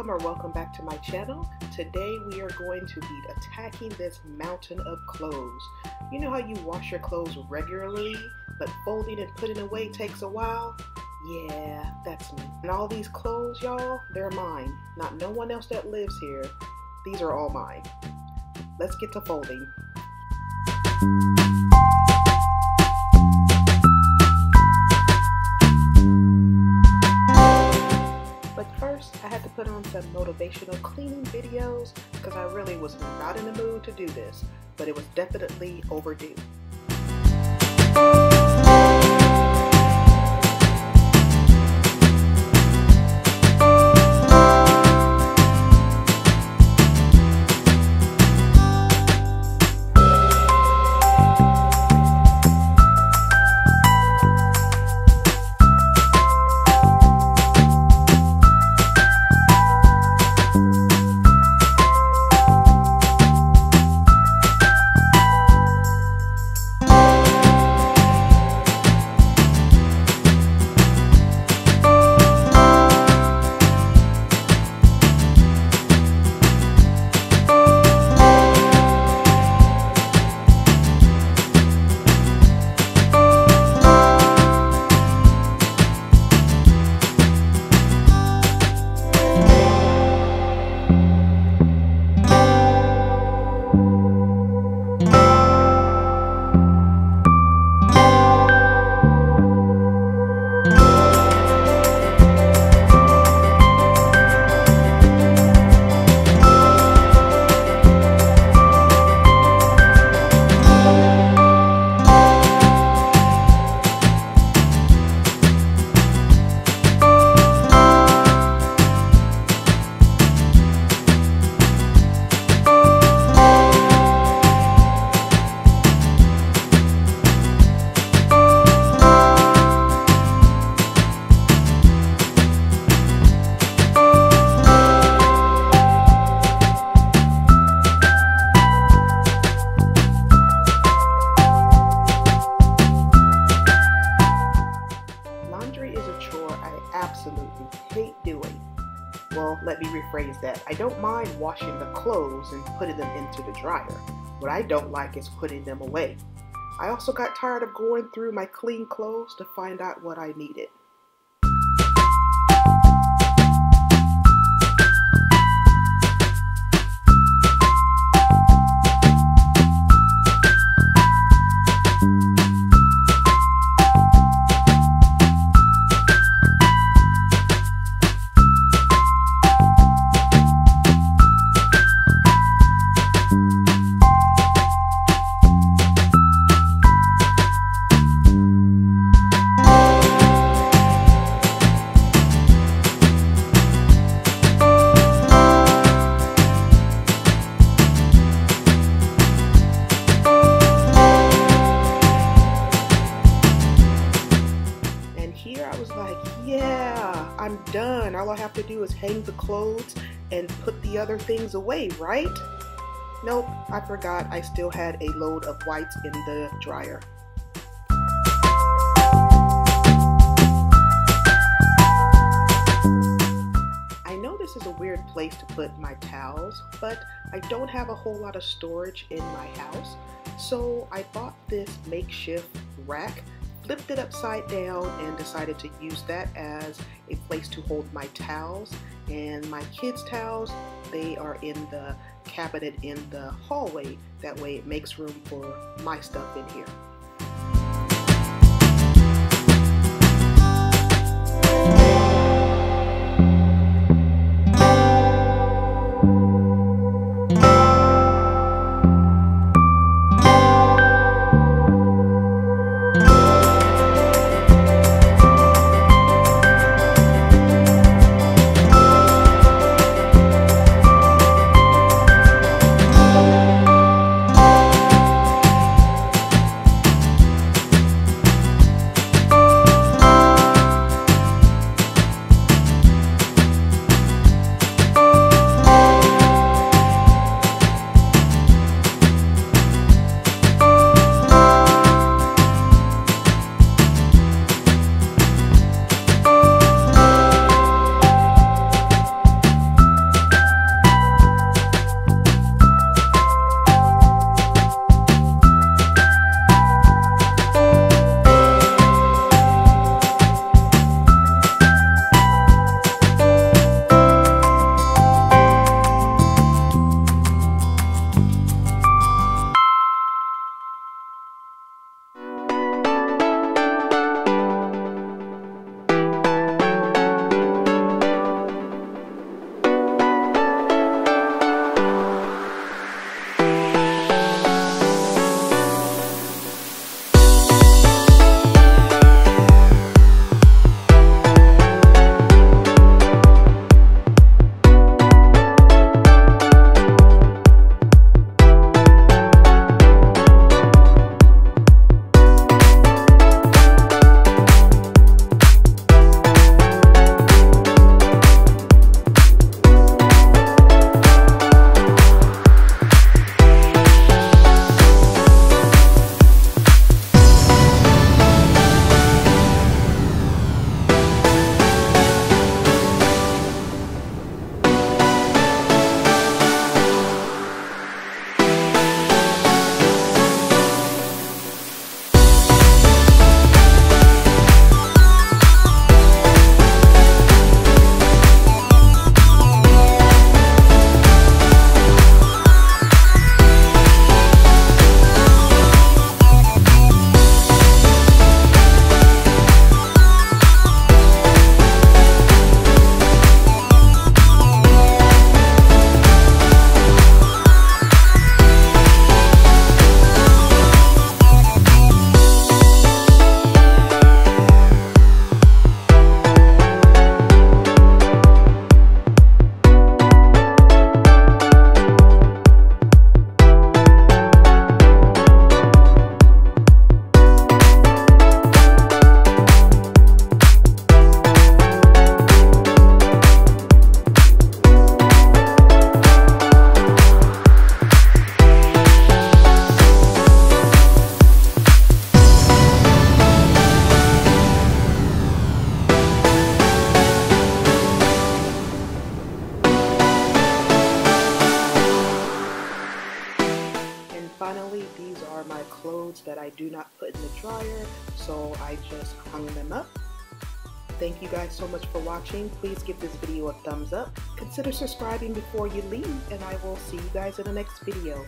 welcome or welcome back to my channel. Today we are going to be attacking this mountain of clothes. You know how you wash your clothes regularly, but folding and putting away takes a while? Yeah, that's me. And all these clothes, y'all, they're mine. Not no one else that lives here. These are all mine. Let's get to folding. Put on some motivational cleaning videos because I really was not in the mood to do this, but it was definitely overdue. Absolutely hate doing. Well, let me rephrase that. I don't mind washing the clothes and putting them into the dryer. What I don't like is putting them away. I also got tired of going through my clean clothes to find out what I needed. I'm done. All I have to do is hang the clothes and put the other things away, right? Nope, I forgot I still had a load of whites in the dryer. I know this is a weird place to put my towels, but I don't have a whole lot of storage in my house, so I bought this makeshift rack flipped it upside down and decided to use that as a place to hold my towels. And my kids' towels, they are in the cabinet in the hallway. That way it makes room for my stuff in here. Do not put in the dryer, so I just hung them up. Thank you guys so much for watching. Please give this video a thumbs up. Consider subscribing before you leave, and I will see you guys in the next video.